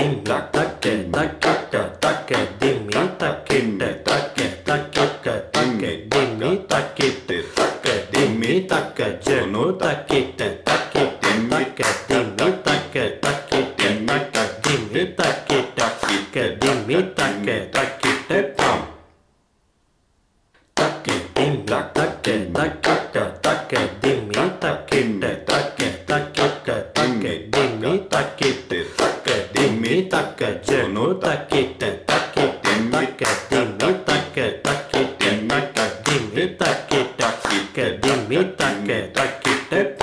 dimmi tacche tacche tacche dimmi tacche tacche tacche tacche dimmi tacche tacche dimmi tacche genu tacche tacche tacche dimmi tacche tacche tacche dimmi tacche tacche dimmi tacche tacche tam tacche dimmi tacche tacche tacche dimmi timi take, tunu takite, takite, take, timi take, takite, take, timi take, takike, timi take, takite.